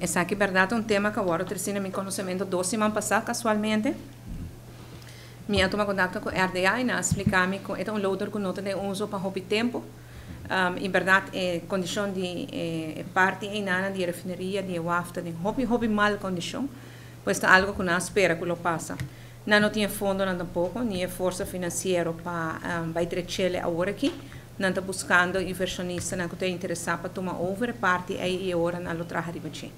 essa aqui, verdade, um tema que agora terceiro meu conhecimento dois semanas passadas, casualmente. Minha toma contato com a RDA e na explicar-me que é um loader que nota de uso para hobby tempo. Um, em verdade, é condição de é, parte em nada de refineria, de wafta, de hobby, hobby mal condição. Pois é algo que não espera que lo passa. Não, não tinha fundo não tampouco, nem força financeira para um, vai trecele agora aqui. Não está buscando inversionista não está interessado para tomar over parte aí e agora não lo traga arriba aqui.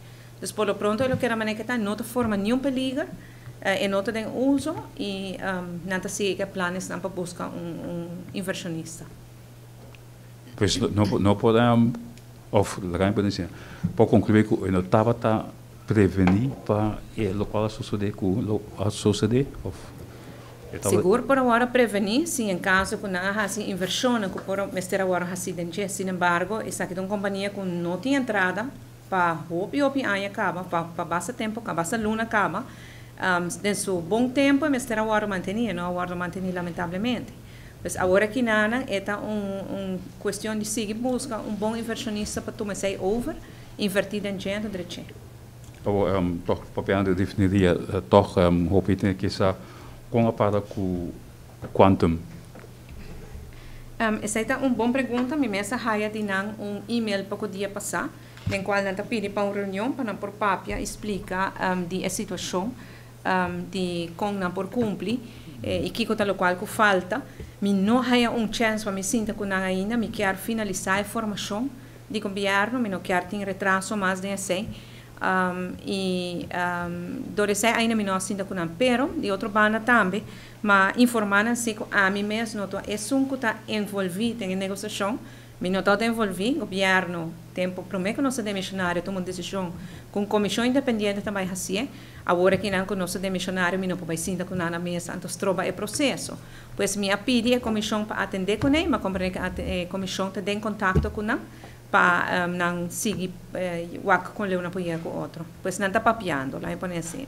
Então, por pronto, eu quero maneira que está não forma nenhum perigo, uh, e não tem uso e um, não está sigue planos para buscar um, um inversionista. Pois não, não podemos, ou lá podemos dizer, para concluir que eu não estava prevenir para o qual suceder com a suceder Seguro por agora prevenir, sim, em caso que não haja inversão, que por mestre agora acidente, sin embargo, essa aqui uma companhia que não tem entrada para hopi hopi ano acaba, para para basta tempo, para basta luna acaba, um, de seu bom tempo, mestre agora mantenir, não agora mantenir lamentavelmente. Mas agora que nada, é uma um questão de seguir busca um bom inversionista para tomar over, invertir em gente direito ou um, toch probeerde definiria toch um, hoop ik que essa com a para com quantum? Um, essa é uma boa pergunta. Me mesa haya dinang um e-mail para o dia passar em qual nanta pedi para uma reunião para por papia explica um, de a situação um, de com na por cumprir eh, e que tal qual que falta. Me não haya um chance para me sinta com ainda me quer finalizar a formação de governo me não quer ter retraso mais de assim um, e um, ainda me nós ainda com pero de outro banda também mas informando assim a mim mesmo não é que está envolvido em negociação não está envolvido governo tempo primeiro que nossa demissionário toma uma decisão com comissão independente também assim agora que não com nosso demissionário me não pode sentar com na mesa então trova é processo pois me pedi a comissão para atender com ele mas compreende que a comissão está em contato com ele para um, não seguir uh, wak com leuna poia com outro. Pois não está papiando, lá é assim.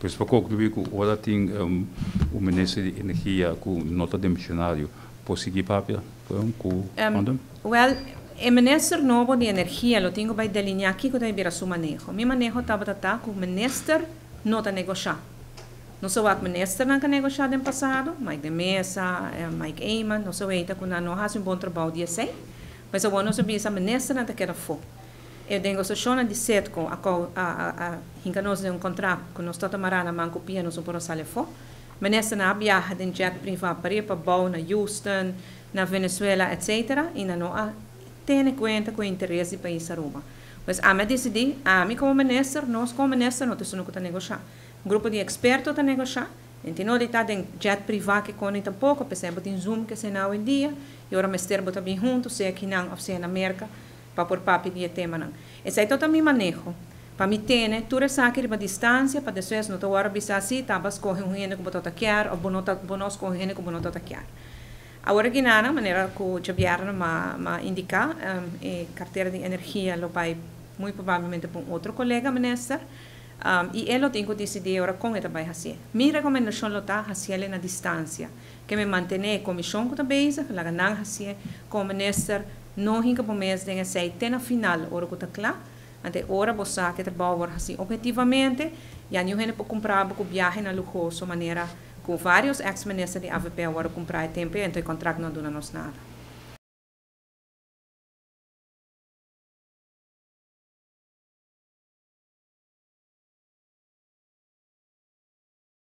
Pois para concluir, agora tem um, o ministro de energia com nota de missionário, pode seguir papia com um, Well, o ministro novo de energia, lo tenho para delinear aqui que vai vir a seu manejo. Meu manejo estava tá com o ministro está negociar. Não sou o ministro não negociar no passado, Mike de Mesa, Mike Eyman, não sou eita que não faz um bom trabalho de assim. Mas eu não sabia ministra não quer for. Eu tenho a chona de sete com a a a hinca nós um contrato com nós toda marana manco pia nós por sale fo. Ministra na viaja de jet privado para ir para Bau na Houston, na Venezuela, etc. E não a tem conta com o interesse do país Aruba. Mas a me decidi, a mim como ministro, nós como ministro não temos que negociar. Um grupo de expertos a negociar. Então, não está em jet privado que conta tampouco, exemplo, tem Zoom que se não em dia, e ora mestre bota bem junto, se aqui não, ou se na América, para por papi de tema não. Esse é todo meu manejo. Para mim ter, tu saque uma distância, para depois não estou agora bisa assim, tabas corre um rende que botou taquear, ou bonos corre rende que botou taquear. Agora que nada, maneira que o governo ma, ma indicar, um, e carteira de energia, lo vai muito provavelmente para um outro colega ministro, um, e tem que decidir agora como vai fazer. Minha recomendação é fazer na distância que me mantenha a comissão que bezig, lá não assim, como ministro, não hinca por mês de sei, até na final, hora que está claro, até hora você que trabalha assim, objetivamente, e a gente pode comprar com viagem na luxuosa maneira, com vários ex-ministros de AVP agora comprar tempo, então o contrato não dura nos nada.